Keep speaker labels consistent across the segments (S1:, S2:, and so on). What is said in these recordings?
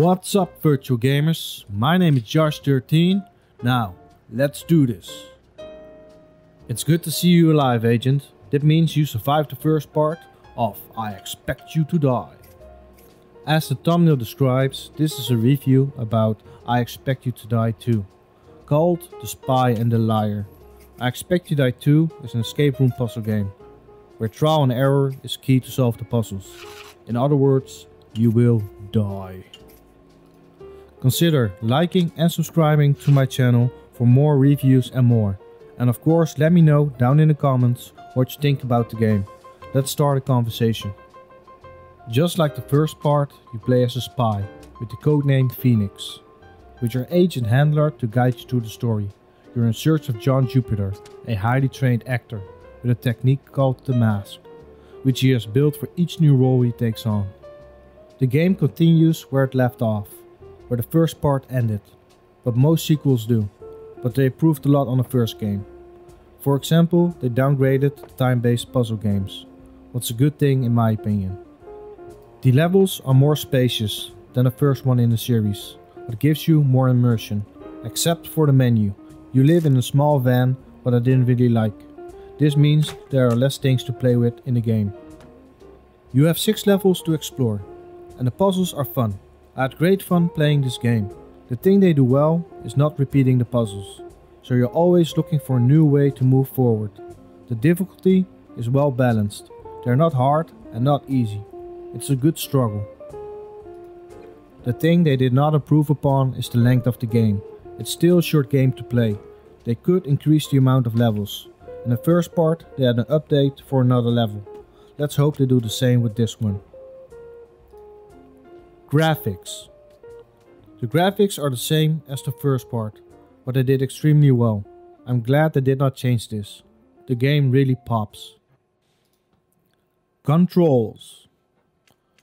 S1: What's up virtual gamers? My name is Josh13. Now, let's do this. It's good to see you alive agent. That means you survived the first part of I Expect You to Die. As the thumbnail describes, this is a review about I Expect You to Die 2, called The Spy and the Liar. I Expect You to Die 2 is an escape room puzzle game, where trial and error is key to solve the puzzles. In other words, you will die. Consider liking and subscribing to my channel for more reviews and more. And of course let me know down in the comments what you think about the game. Let's start a conversation. Just like the first part, you play as a spy with the codename Phoenix. With your agent handler to guide you through the story. You're in search of John Jupiter, a highly trained actor with a technique called the mask, which he has built for each new role he takes on. The game continues where it left off, where the first part ended, but most sequels do, but they improved a lot on the first game. For example, they downgraded time-based puzzle games, what's a good thing in my opinion. The levels are more spacious than the first one in the series, but gives you more immersion, except for the menu. You live in a small van, what I didn't really like. This means there are less things to play with in the game. You have 6 levels to explore, and the puzzles are fun. I had great fun playing this game. The thing they do well is not repeating the puzzles, so you're always looking for a new way to move forward. The difficulty is well balanced. They're not hard and not easy. It's a good struggle. The thing they did not improve upon is the length of the game. It's still a short game to play. They could increase the amount of levels. In the first part they had an update for another level. Let's hope they do the same with this one. Graphics. The graphics are the same as the first part, but they did extremely well. I'm glad they did not change this. The game really pops. Controls.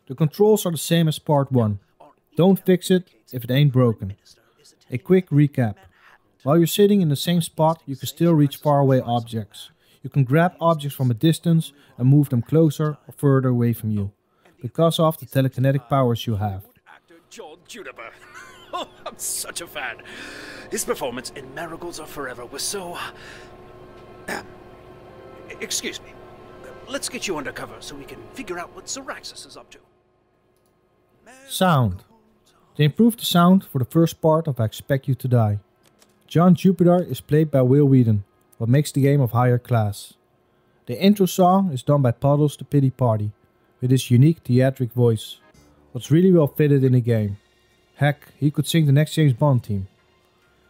S1: The controls are the same as part 1. Don't fix it if it ain't broken. A quick recap. While you're sitting in the same spot, you can still reach faraway objects. You can grab objects from a distance and move them closer or further away from you because of the telekinetic powers you have.
S2: Actor John Juniper. Oh, I'm such a fan. His performance in Marigolds Are Forever was so. Uh, excuse me. Let's get you undercover so we can figure out what Zoraxis is up to.
S1: Sound. They improved the sound for the first part of I Expect You to Die. John Jupiter is played by Wil Wheaton, what makes the game of higher class. The intro song is done by Puddles the Pity Party, with his unique theatric voice, what's really well fitted in the game. Heck, he could sing the next James Bond theme.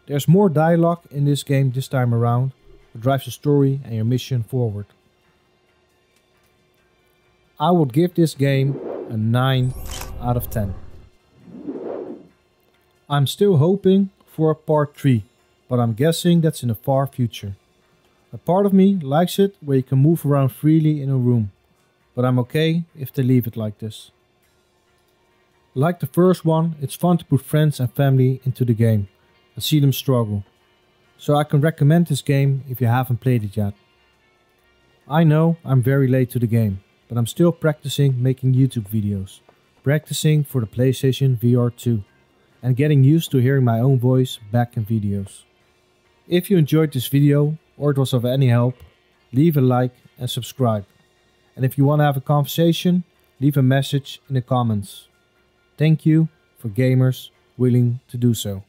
S1: There's more dialogue in this game this time around, that drives the story and your mission forward. I would give this game a 9 out of 10. I'm still hoping for a part 3, but I'm guessing that's in the far future. A part of me likes it where you can move around freely in a room, but I'm okay if they leave it like this. Like the first one, it's fun to put friends and family into the game and see them struggle. So I can recommend this game if you haven't played it yet. I know I'm very late to the game, but I'm still practicing making YouTube videos, practicing for the PlayStation VR 2, and getting used to hearing my own voice back in videos. If you enjoyed this video or it was of any help, leave a like and subscribe. And if you want to have a conversation, leave a message in the comments. Thank you for gamers willing to do so.